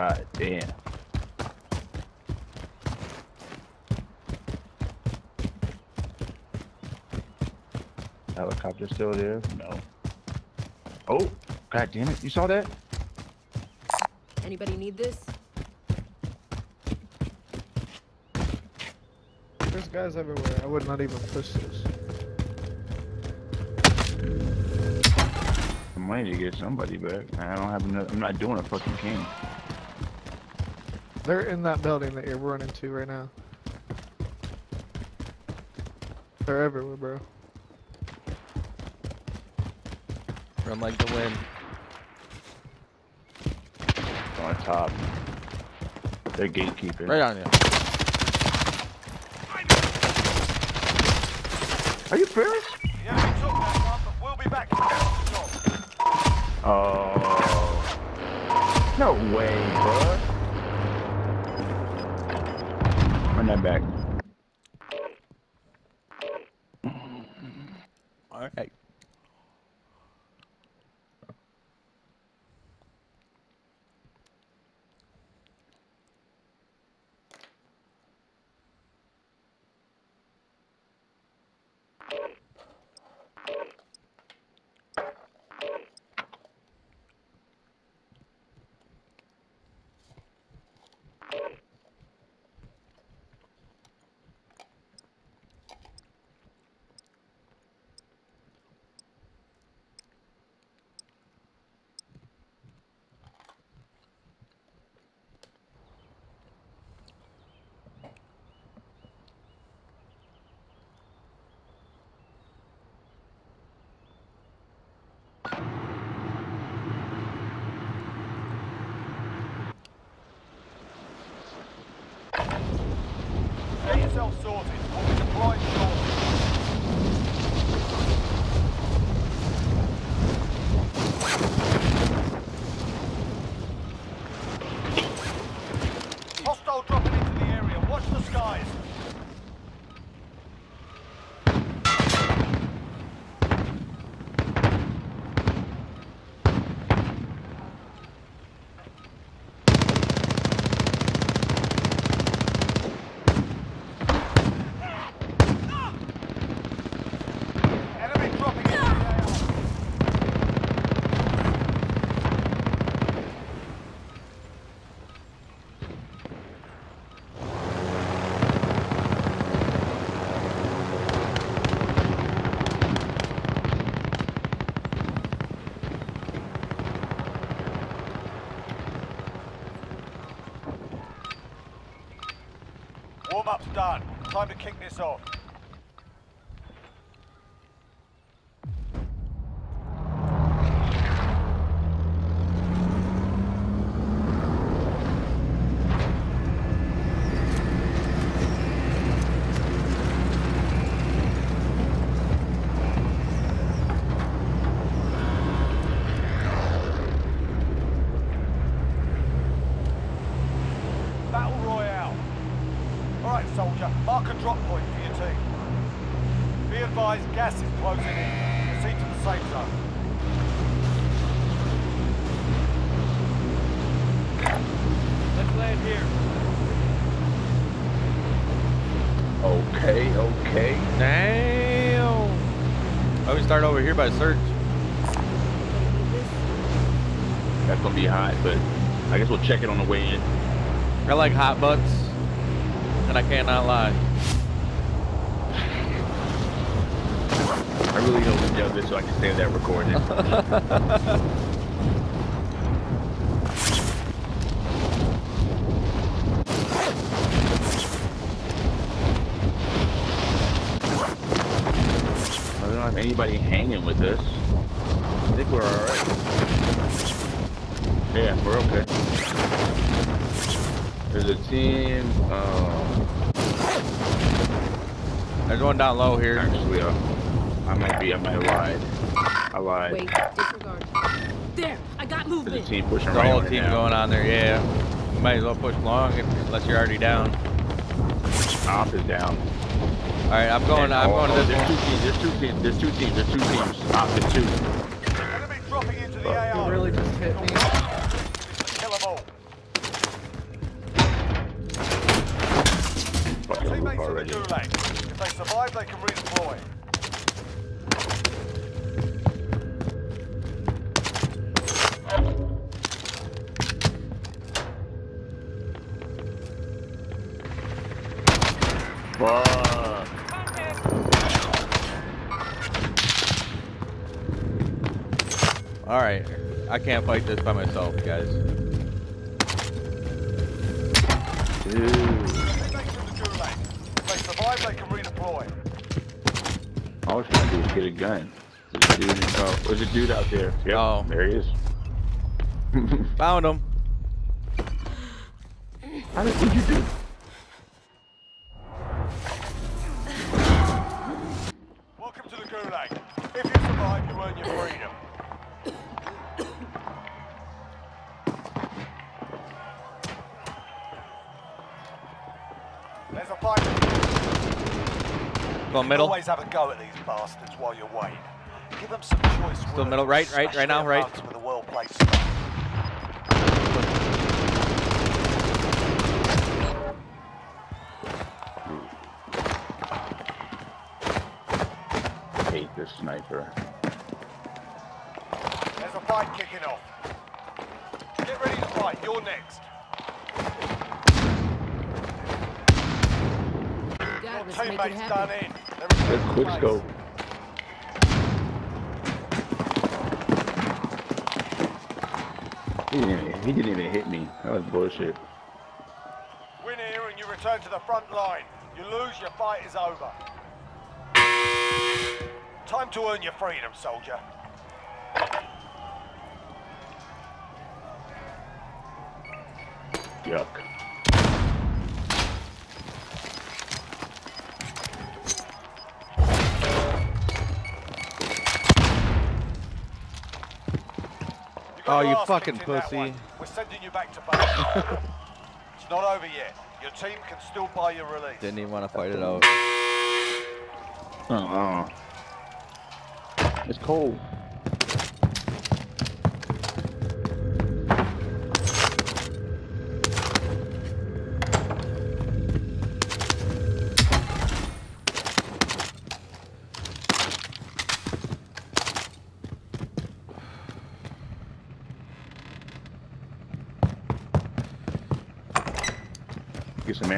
God damn. Helicopter still there? No. Oh, god damn it. You saw that? Anybody need this? There's guys everywhere. I would not even push this. I might need to get somebody back. I don't have enough. I'm not doing a fucking king. They're in that building that you're running to right now. They're everywhere, bro. Run like the wind. On top. They're gatekeeping. Right on you. Are you serious? The enemy took that one, but we'll be back to finish the job. Oh. No way, bro. That back. All right. Get yourself sorted. We'll be deploying shortly. Hostile dropping into the area. Watch the skies. Enemy dropping into the AO. Warm-up's done. Time to kick this off. Battle Royale. Alright, soldier, mark a drop point for your team. Be advised, gas is closing in. Proceed to the safe zone. Let's land here. Okay, okay. Damn. Oh, we start over here by search. Anybody need this? That's gonna be hot, but I guess we'll check it on the way in. I like hot butts, and I cannot lie. I really hope we done this so I can save that recording. anybody hanging with us. I think we're alright. Yeah, we're okay. There's a team, uh, There's one down low here. actually, uh, I might be, I might have lied. I lied. Wait, disregard. There, I got There's a movement. team pushing The right whole on team now. going on there, yeah. You might as well push long unless you're already down. Op is down. All right, I'm going. I'm going. To there's, two teams. There's two teams. There's two teams. There's two teams. Stop the two. Enemy dropping into the AR. You really just hit me. Kill them all. Teammates in the gulag. If they survive, they can redeploy. I can't fight this by myself, guys. Dude. Get back to the gulag. If they survive, they can redeploy. All I was trying to do is get a gun. There's a dude, oh, there's a dude out there. Yep, Oh. there he is. Found him. How did, what'd you do? Middle. Always have a go at these bastards while you're waiting. Give them some choice Still words. middle, right, right, right now, right. With a well-placed hate this sniper. Make it teammates done happen. in. They're Good quick place. scope. He didn't, even, he didn't even hit me. That was bullshit. Win here and you return to the front line. You lose, your fight is over. Time to earn your freedom, soldier. Yuck. Oh, you fucking kicked in that pussy. We're sending you back to base. it's not over yet. Your team can still buy your release. Didn't even want to fight it out. Uh-uh. It's cold.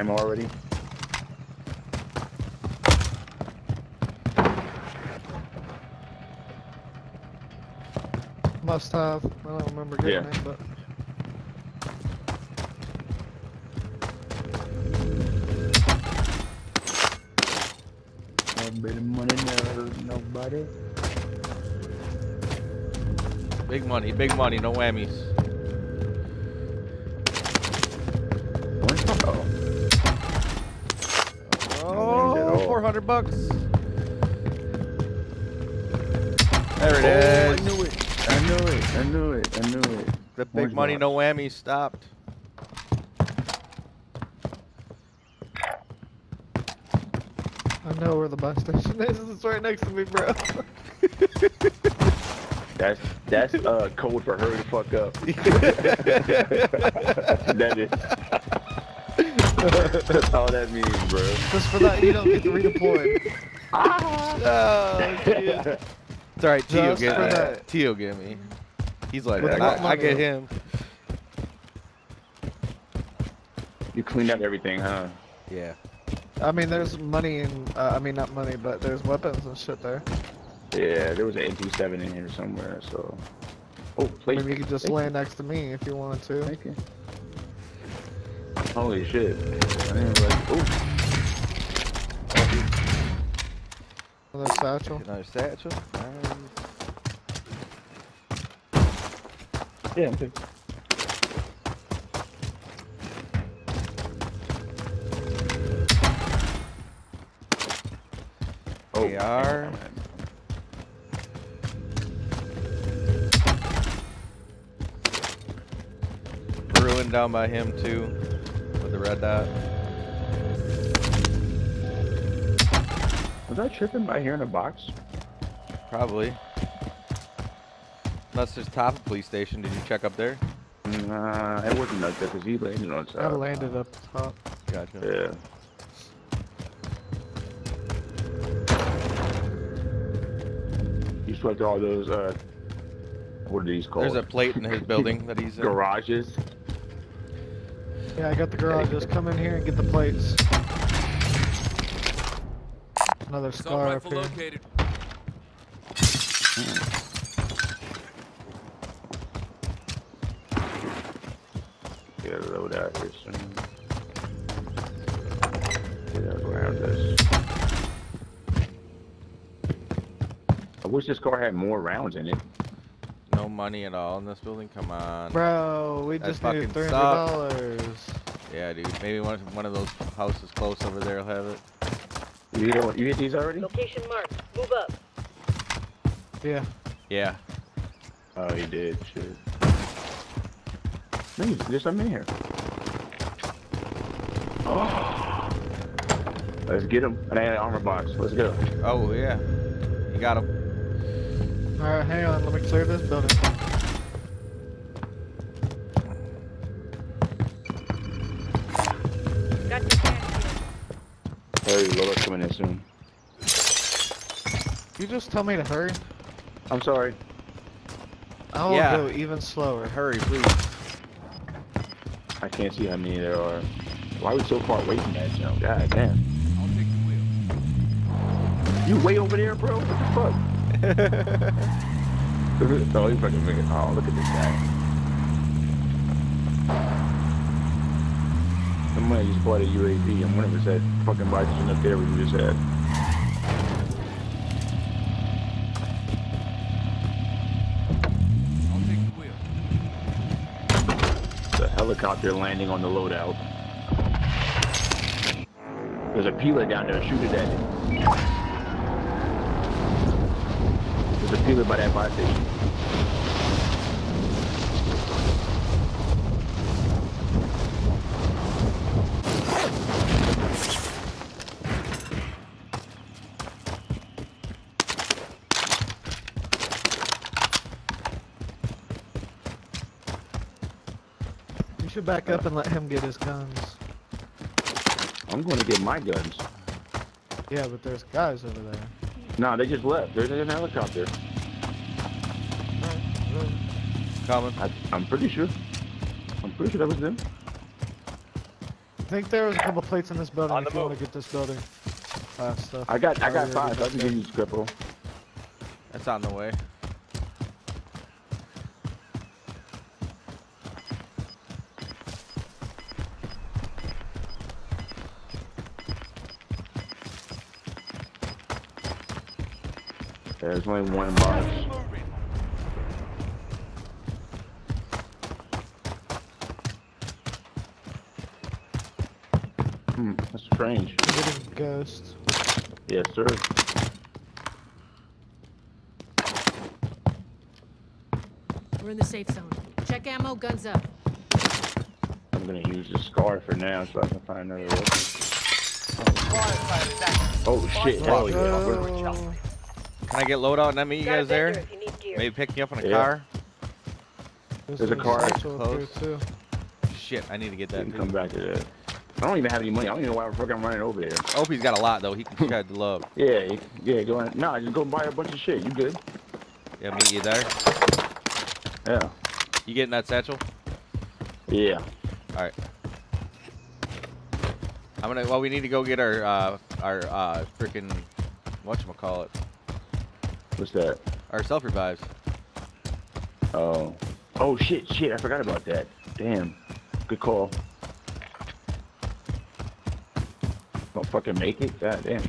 Ammo already? Must have. I don't remember getting Yeah. it, but Nobody money, never hurt nobody. Big money, big money, no whammies. All. 400 bucks. There it Oh, is. I knew it. I knew it. I knew it. I knew it. The big Orange money, box. no whammies stopped. I know where the bus station is. It's right next to me, bro. That's that's uh code for hurry the fuck up. that is. That's all that means, bro. Just for that, you don't get to redeploy. Oh, shit. It's alright, Tio Just get me. that. Tio get me. He's like, With I, what I get him. You cleaned up everything, huh? Yeah. I mean, there's money in. Uh, I mean, not money, but there's weapons and shit there. Yeah, there was an MP7 in here somewhere, so. Oh, please. Maybe you could just Thank lay next to me if you wanted to. Thank you. Holy shit. I didn't realize. Oh, Another satchel. Another statue. Nice. yeah, I'm good. Oh, AR. man. Bruin down by him too, read that. Was I tripping by hearing a box? Probably. Unless there's top of police station. Did you check up there? Nah, it wasn't like that because he landed on top. I landed up top. Gotcha. Yeah. You swept all those, uh, what are these called? There's a plate in his building that he's in. Garages. Yeah, I got the garage. Just Come in here and get the plates. Another scar up rifle here. located. Get a load out here soon. Get that around us. I wish this car had more rounds in it. No money at all in this building. Come on. Bro, we That just needed fucking three hundred sucks. dollars. Yeah, dude. Maybe one one of those houses close over there will have it. You hit, you hit these already? Location marked. Move up. Yeah. Yeah. Oh, he did. Shit. Man, there's something in here. Oh. Let's get him. And I had an armor box. Let's go. Oh yeah. You got him. All right, hang on. Let me clear this building. Coming in soon. You just tell me to hurry. I'm sorry. I will Yeah. go even slower. Hurry, please. I can't see how many there are. Why are we so far away from that jump? God damn. I'll take the wheel. You way over there, bro? What the fuck? oh, he's fucking big. Oh, look at this guy. Somebody just bought a UAV and one of us had fucking Bison up there we just had. I'll take the. The helicopter landing on the loadout. There's a peeler down there. Shoot it at it. There's a peeler by that fire station. Should back up and let him get his guns. I'm going to get my guns. Yeah, but there's guys over there. No, they just left. There's an helicopter. Coming. I, I'm pretty sure. I'm pretty sure that was them. I think there was a couple plates in this building On if the you want to get this building. Uh, stuff. I got I got five. I can that. give you Scripple. That's on the way. There's only one box. Moving. Hmm, that's strange. Getting ghost. Yes, sir. We're in the safe zone. Check ammo, guns up. I'm gonna use the scar for now so I can find another weapon. Fire sale is active. Oh shit! Hell yeah! Can I get loadout and then meet you Got guys there? vendor if you need gear. Maybe pick you up in a Yeah. car? There's a car satchel close. too. Shit, I need to get that. come back to that. I don't even have any money. I don't even know why the fuck I'm running over there. Opie's got a lot though. He can spread the love. Yeah, yeah. Go on. Nah, just go buy a bunch of shit. You good? Yeah, meet you there. Yeah. You getting that satchel? Yeah. All right. I'm gonna. Well, we need to go get our uh, our uh, freaking whatchamacallit, What's that? our self revives. Oh. Oh shit! Shit! I forgot about that. Damn. Good call. Don't fucking make it. God damn.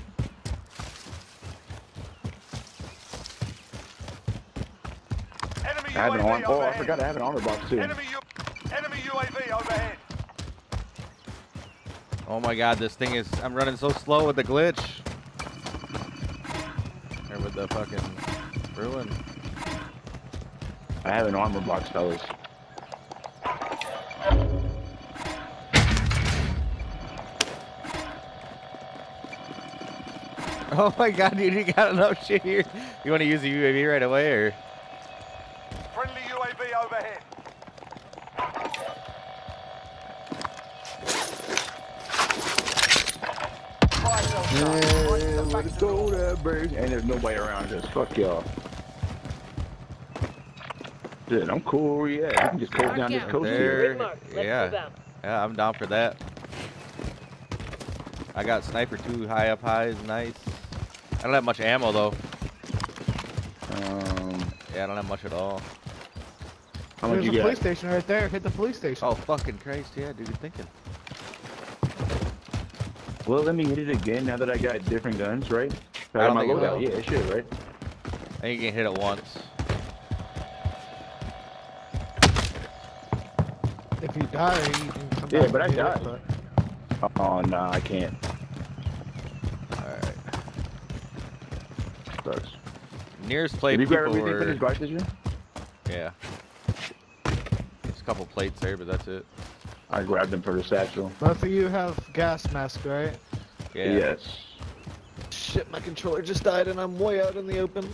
Enemy I have an UAV arm. Oh, I forgot I have an armor box too. Enemy, U- enemy UAV overhead. Oh my god, this thing is. I'm running so slow with the glitch. Or with the fucking ruin. I have an armor box, fellas. Oh my god, dude, you got enough shit here. You want to use the UAV right away, or? Friendly UAV overhead. Fire sale charge. Right to the let's factory. go there, bird. And there's nobody around us. Fuck y'all. Dude, I'm cool where you at. We can just close down this coast here. There, Ring mark. Let's move yeah, yeah, I'm down for that. I got sniper two high up highs, nice. I don't have much ammo though. Um, Yeah, I don't have much at all. how much There's you a police station right there. Hit the police station. Oh fucking Christ, yeah, dude, you're thinking. Well, let me hit it again now that I got different guns, right? I I don't my loadout. Yeah, it should, right? I think you can hit it once. If you die, you can come Yeah, back but I and hit died. it, Oh, no, I can't. Alright. Sucks. Nearest plate Did you grab people everything for this guy, did you? yeah. There's a couple plates there, but that's it. I grabbed them for the satchel. Both of you have gas mask, right? Yeah. Yes. Shit, my controller just died and I'm way out in the open.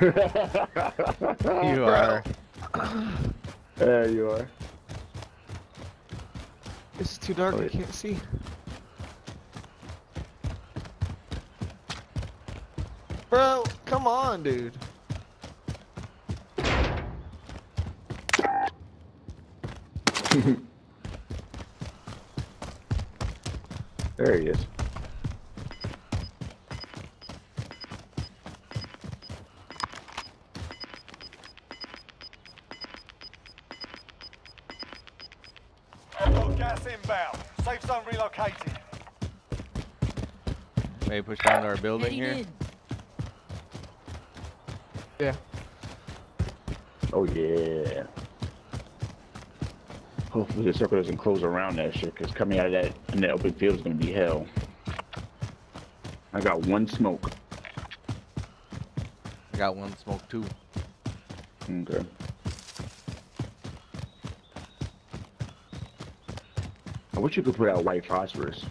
You are. There you are. It's too dark, Oh, I can't see. Bro, come on, dude. There he is. Got gas inbound. Safe zone relocated. Maybe push down to our building Heading here. in. Yeah. Oh, yeah. Hopefully the circle doesn't close around that shit, because coming out of that in that open field is going to be hell. I got one smoke. I got one smoke too. Okay. I wish you could put out white phosphorus.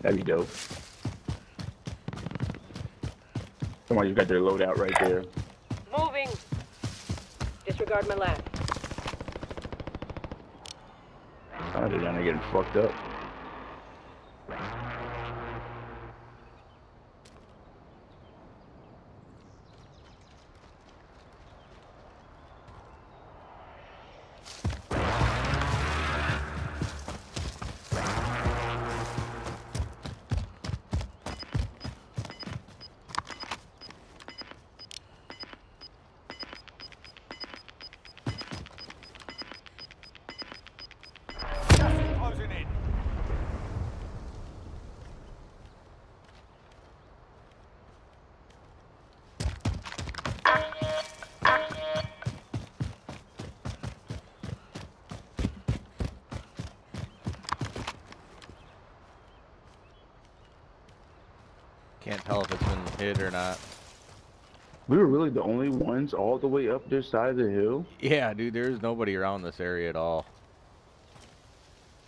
That'd be dope. Somebody's got their loadout right there. Moving. Disregard my last. Down there getting fucked up. Can't tell if it's been hit or not. We were really the only ones all the way up this side of the hill. Yeah, dude, there's nobody around this area at all.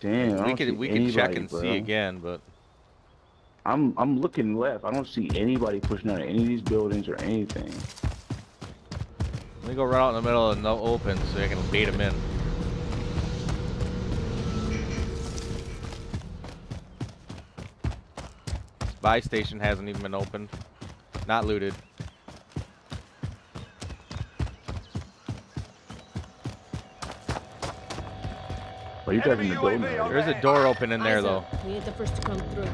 Damn, we could we could check and bro. see again, but I'm I'm looking left. I don't see anybody pushing out of any of these buildings or anything. let me go right out in the middle of no open so I can bait them in. Buy station hasn't even been opened. Not looted. Are you guys in the Enemy building? There's a door open in there though. We ain't the first to come through.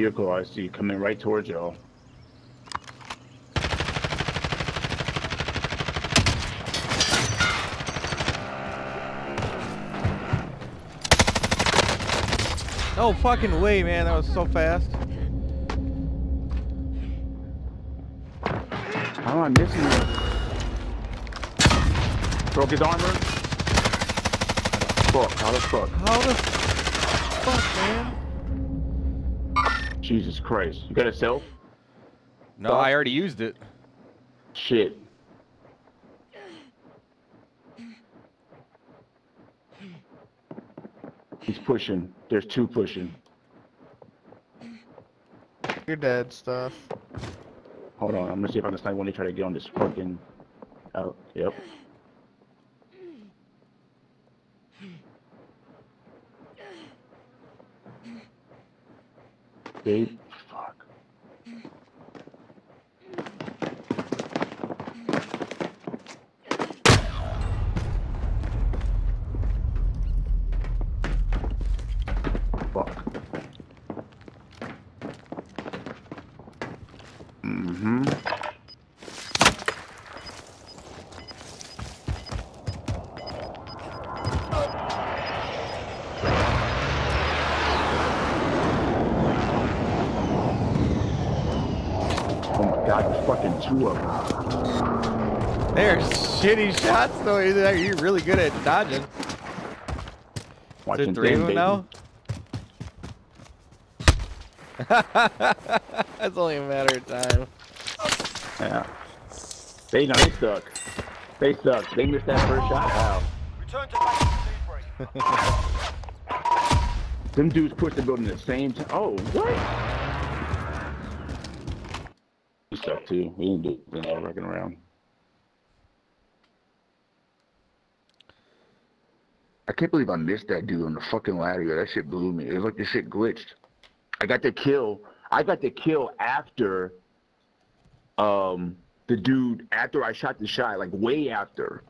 Vehicle I see coming right towards y'all. No fucking way, man. That was so fast. How am I missing this? Broke his armor. Fuck, how the fuck? How the fuck, man? Jesus Christ. You got a self? No, I already used it. Shit. He's pushing. There's two pushing. You're dead stuff. Hold on, I'm gonna see if I can snipe when they try to get on this fucking. Oh, yep. Babe, fucking two of them. They're shitty shots though. You're you're really good at dodging. Is Watching three of them, them now? That's only a matter of time. Yeah. They no, they suck. They suck. They missed that first shot. Wow. Return to base and. Them dudes pushed the building at the same time. Oh, what? We suck too. We didn't do we didn't around. I can't believe I missed that dude on the fucking ladder. That shit blew me. It was like the shit glitched. I got the kill. I got the kill after um the dude after I shot the shot, like way after.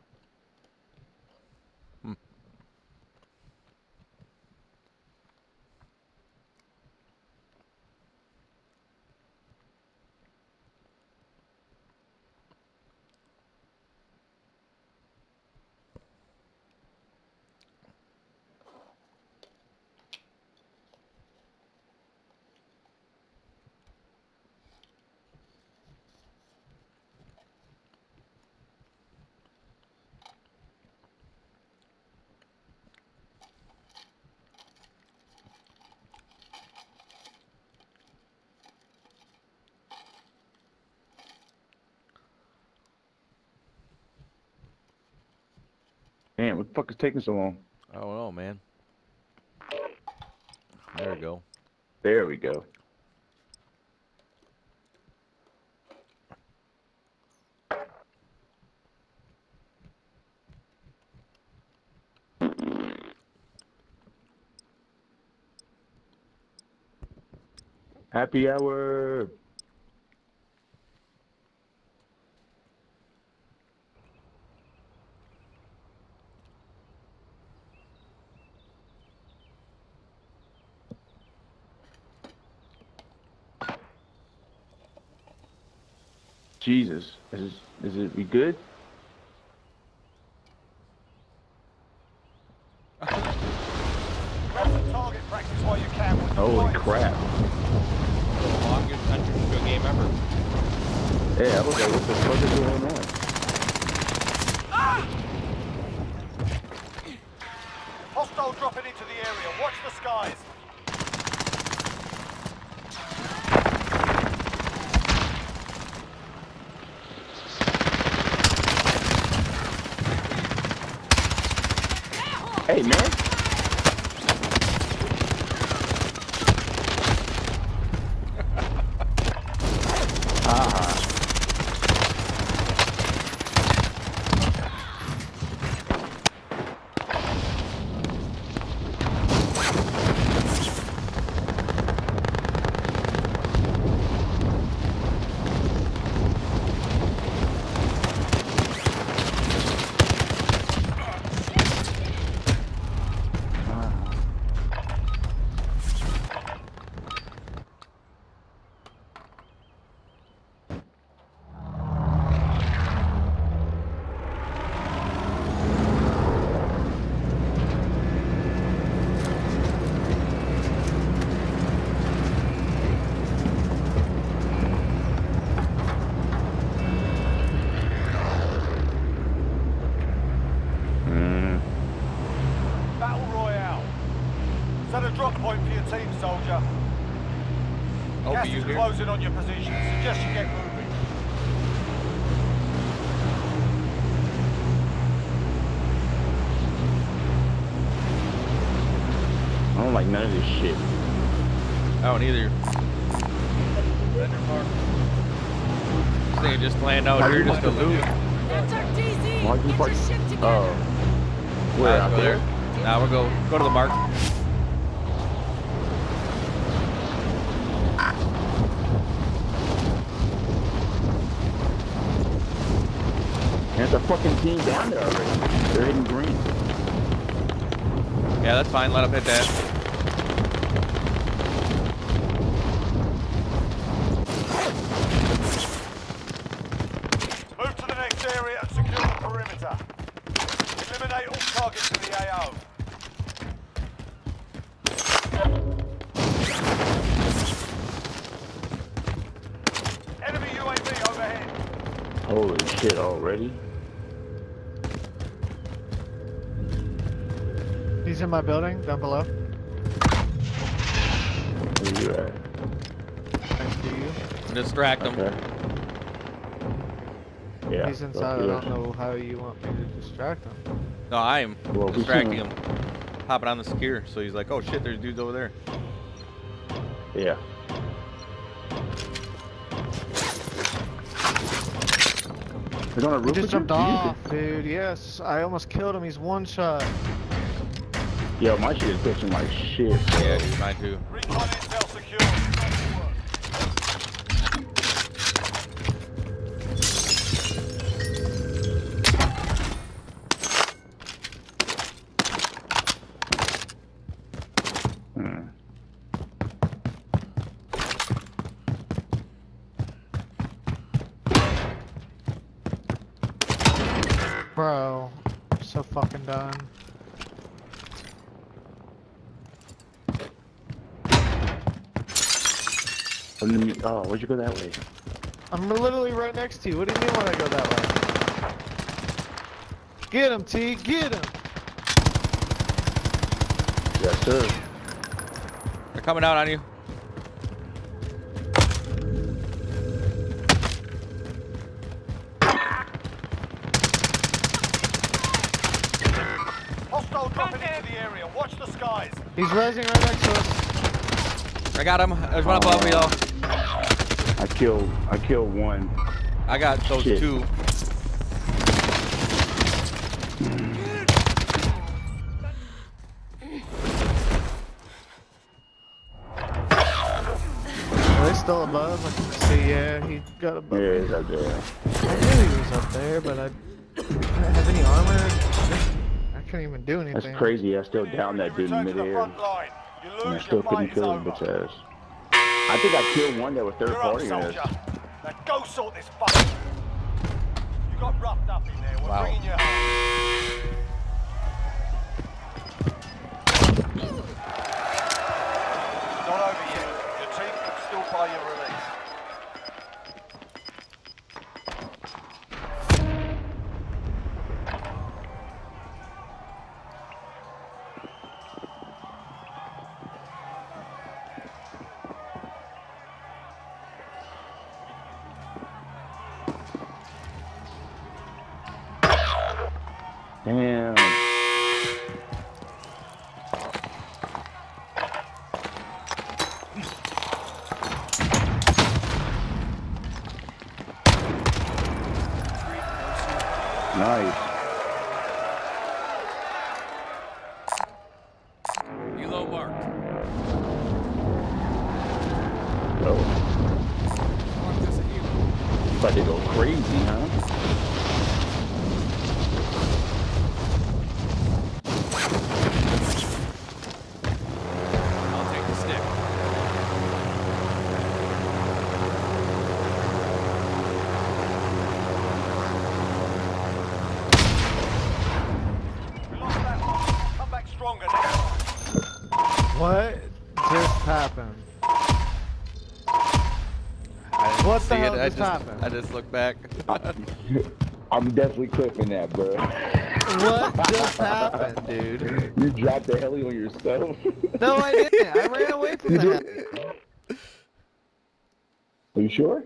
Damn, what the fuck is taking so long? I don't know, man. There we go. There we go. Happy hour. Jesus, is is it we good? Holy crap! The longest entrance to a game ever. Yeah, I was like, what the fuck is going on? Hostile dropping into the area. Watch the skies. closing on your position. Suggest you get moving. I don't like none of this shit. I don't either. They just land out here just to lose. That's our DZ! Get your shit together! Oh. Where? Right, out there? Nah, we'll go, go to the mark. There's a fucking team down there already. They're hitting green. Yeah, that's fine. Let him hit that. Down below. Where you at? Thanks to you. Distract him. Okay. Yeah. He's inside. I don't know how you want me to distract him. No, I'm Well, distracting can- him. Hopping on the secure, so he's like, "Oh shit, there's dudes over there." Yeah. They're on a He just jumped off, dude. Yes, I almost killed him. He's one shot. Yo, my shit is glitching like shit. Yeah, he's mine too. Recon intel secure. Hmm. Bro, I'm so fucking done. And then Oh, where'd you go that way? I'm literally right next to you. What do you mean when I go that way? Get him, T. Get him. Yes, sir. They're coming out on you. Hostile dropping into the area. Watch the skies. He's rising right next to us. I got him. There's one above me though. I killed. I killed one. I got those Shit. two. Are they still above? I can see. Yeah, he got above. Yeah, he's up there. I knew he was up there, but I didn't have any armor. I couldn't even do anything. That's crazy. I still down that dude in Return to midair, front line. You and I lose, still your couldn't kill his over. bitch ass. I think I killed one that was third You're up, party in this. soldier. Now go sort this fuck. You got roughed up in there. We're Wow. bringing you home. Crazy, huh? Happened? I just looked back. I'm definitely clipping that, bro. What just happened, dude? You dropped the heli on yourself. No, I didn't. I ran away from You that. Are you sure?